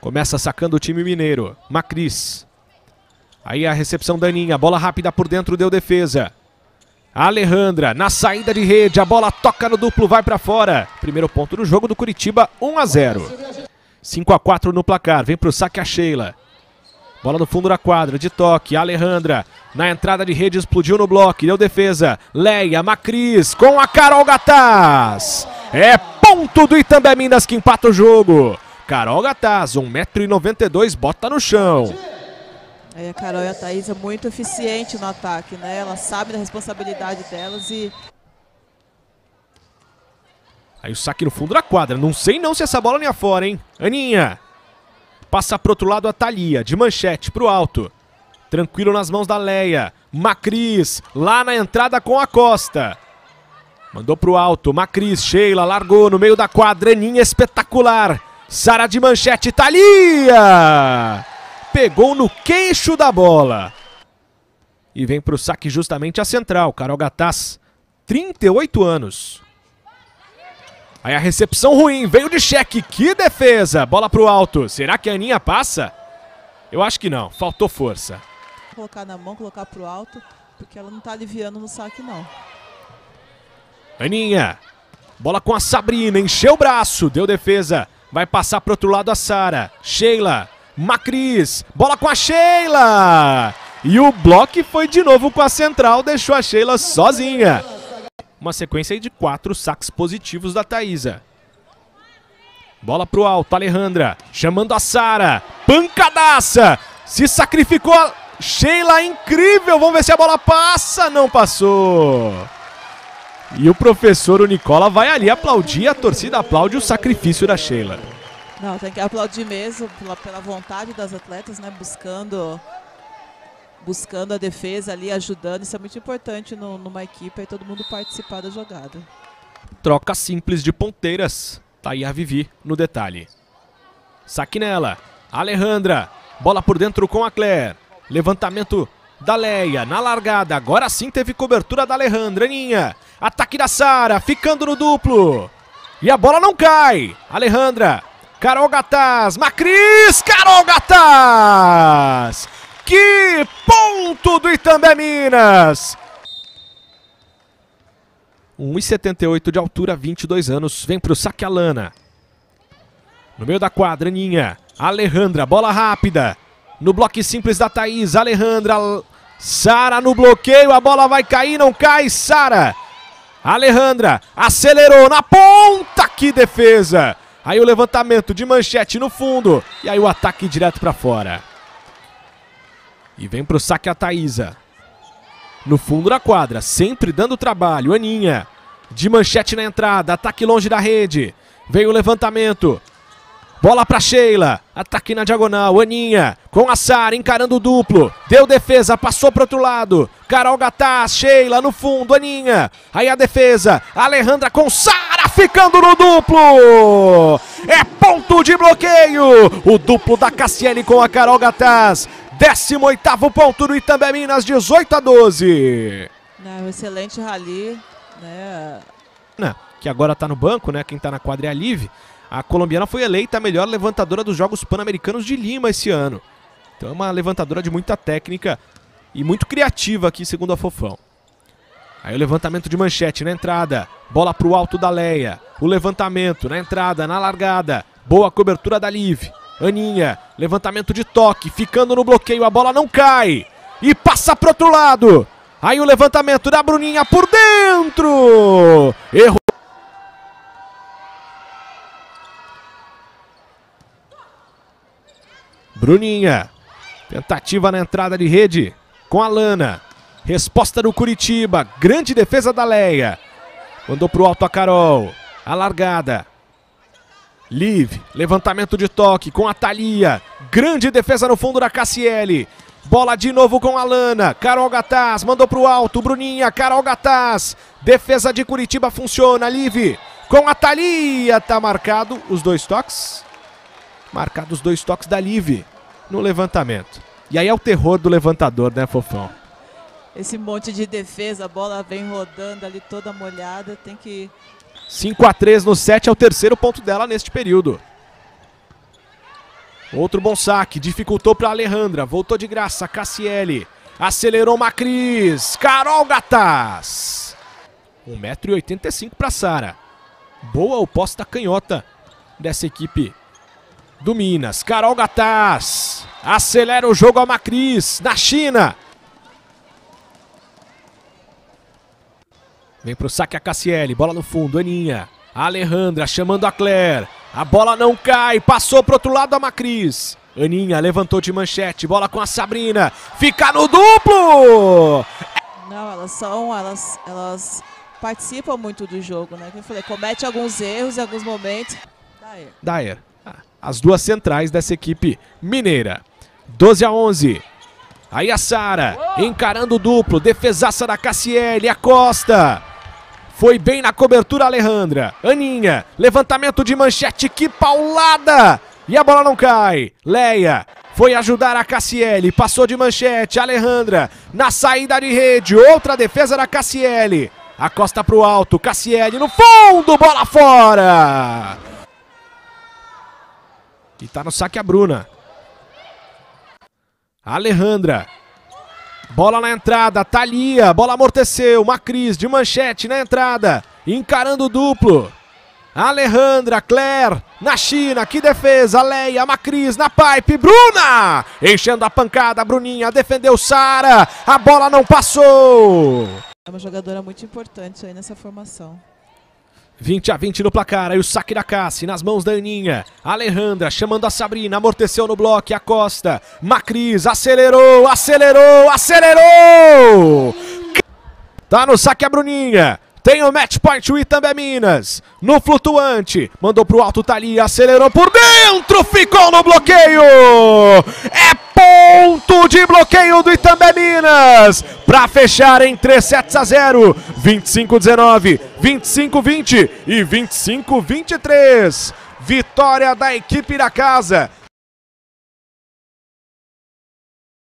Começa sacando o time mineiro. Macris. Aí a recepção daninha. Bola rápida por dentro, deu defesa. Alejandra na saída de rede. A bola toca no duplo, vai para fora. Primeiro ponto do jogo do Curitiba, 1 a 0. 5 a 4 no placar. Vem pro saque a Sheila. Bola no fundo da quadra, de toque. Alejandra na entrada de rede explodiu no bloco, deu defesa. Leia, Macris com a Carol Gataz. É ponto do Itambé Minas que empata o jogo. Carol Gataz, 1,92m, bota no chão. Aí a Carol e a Thaís é muito eficiente no ataque, né? Elas sabem da responsabilidade delas e Aí o saque no fundo da quadra. Não sei não se essa bola nem é fora, hein? Aninha. Passa pro outro lado a Thalia, de manchete pro alto. Tranquilo nas mãos da Leia. Macris, lá na entrada com a Costa. Mandou pro alto, Macris, Sheila, largou no meio da quadra. Aninha espetacular. Sara de manchete, Thalia. Pegou no queixo da bola. E vem pro saque justamente a central, Carol Gataz, 38 anos. Aí a recepção ruim, veio de cheque, que defesa! Bola pro alto, será que a Aninha passa? Eu acho que não, faltou força. colocar na mão, colocar pro alto, porque ela não tá aliviando no saque não. Aninha, bola com a Sabrina, encheu o braço, deu defesa. Vai passar pro outro lado a Sara. Sheila, Macris, bola com a Sheila! E o bloco foi de novo com a central, deixou a Sheila sozinha. Uma sequência de quatro saques positivos da Thaísa. Bola pro alto, Alejandra. Chamando a Sara. Pancadaça. Se sacrificou. Sheila, incrível. Vamos ver se a bola passa. Não passou. E o professor, o Nicola, vai ali aplaudir. A torcida aplaude o sacrifício da Sheila. Não, tem que aplaudir mesmo pela, pela vontade das atletas, né? Buscando buscando a defesa ali, ajudando. Isso é muito importante no, numa equipe, aí todo mundo participar da jogada. Troca simples de ponteiras. Tá aí a Vivi no detalhe. Saque nela. Alejandra. Bola por dentro com a Claire. Levantamento da Leia na largada. Agora sim teve cobertura da Alejandra. Aninha. Ataque da Sara. Ficando no duplo. E a bola não cai. Alejandra. Carol Gataz. Macris. Carol Gataz. Que ponto do Itambé Minas! 1,78 de altura, 22 anos. Vem pro saque a Lana. No meio da quadra, Aninha. Alejandra, bola rápida. No bloco simples da Thaís. Alejandra. Sara no bloqueio. A bola vai cair, não cai. Sara. Alejandra acelerou na ponta. Que defesa! Aí o levantamento de manchete no fundo. E aí o ataque direto para fora. E vem pro saque a Thaísa. No fundo da quadra, sempre dando trabalho. Aninha. De manchete na entrada. Ataque longe da rede. Veio o levantamento. Bola pra Sheila. Ataque na diagonal. Aninha. Com a Sara encarando o duplo. Deu defesa. Passou pro outro lado. Carol Gataz. Sheila no fundo. Aninha. Aí a defesa. Alejandra com Sara ficando no duplo. É ponto de bloqueio. O duplo da Cassiele com a Carol Gataz. 18 ponto do Itambé Minas, 18 a 12. Né, um excelente rally, né? Né, Que agora tá no banco, né? Quem tá na quadra é a Liv. A colombiana foi eleita a melhor levantadora dos Jogos Pan-Americanos de Lima esse ano. Então é uma levantadora de muita técnica e muito criativa aqui, segundo a Fofão. Aí o levantamento de manchete na entrada. Bola pro alto da Leia. O levantamento na entrada, na largada. Boa cobertura da Liv. Aninha, levantamento de toque, ficando no bloqueio, a bola não cai. E passa pro outro lado. Aí o levantamento da Bruninha por dentro. Errou. Bruninha. Tentativa na entrada de rede com a Lana. Resposta do Curitiba. Grande defesa da Leia. Mandou pro alto a Carol. A largada. Liv, levantamento de toque com a Thalia. Grande defesa no fundo da Cassiele. Bola de novo com a Lana. Carol Gataz mandou pro alto. Bruninha, Carol Gataz. Defesa de Curitiba funciona. Liv com a Thalia. Tá marcado os dois toques. Marcado os dois toques da Liv no levantamento. E aí é o terror do levantador, né, Fofão? esse monte de defesa, a bola vem rodando ali toda molhada, tem que 5 a 3 no 7 é o terceiro ponto dela neste período. Outro bom saque, dificultou para Alejandra, voltou de graça, Cassiele, acelerou Macris, Carol Gataz. 1,85m para Sara. Boa oposta canhota dessa equipe do Minas. Carol Gataz, acelera o jogo a Macris, na China. Vem pro saque a Cassiele, bola no fundo, Aninha. A Alejandra chamando a Claire. A bola não cai, passou pro outro lado a Macris. Aninha levantou de manchete, bola com a Sabrina. Fica no duplo! Não, elas são, elas, elas participam muito do jogo, né? Como eu falei, comete alguns erros em alguns momentos. Daí. Dyer. Ah, As duas centrais dessa equipe mineira. 12 a 11. Aí a Sara encarando o duplo, defesaça da Cassiele, a Costa. Foi bem na cobertura, Alejandra. Aninha, levantamento de manchete, que paulada! E a bola não cai. Leia foi ajudar a Cassiele, passou de manchete, Alejandra na saída de rede, outra defesa da Cassiele. A Costa pro alto, Cassiele no fundo, bola fora! E tá no saque a Bruna. Alejandra. Bola na entrada, Thalia, bola amorteceu, Macris de manchete na entrada, encarando o duplo. Alejandra, Claire, na China, que defesa, Leia, Macris na pipe, Bruna! Enchendo a pancada, Bruninha defendeu Sara, a bola não passou! É uma jogadora muito importante aí nessa formação. 20 a 20 no placar, aí o saque da Cassi nas mãos da Aninha. Alejandra chamando a Sabrina, amorteceu no bloco, a Costa. Macris acelerou, acelerou, acelerou! Tá no saque a Bruninha. Tem o match point, o Itambé Minas. No flutuante. Mandou pro alto, Thalia. Acelerou por dentro. Ficou no bloqueio. É ponto de bloqueio do Itambé Minas. Pra fechar em 3 sets a 0. 25-19, 25-20 e 25-23. Vitória da equipe da casa.